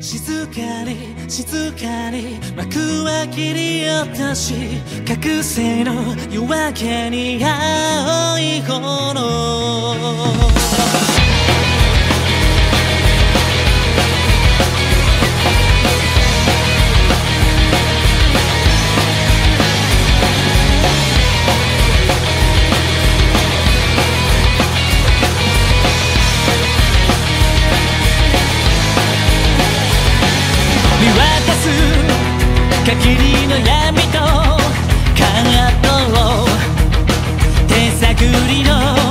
静かに静かに幕は切り落とし覚醒の夜明けに青い炎。す。限りの闇と感を手探りの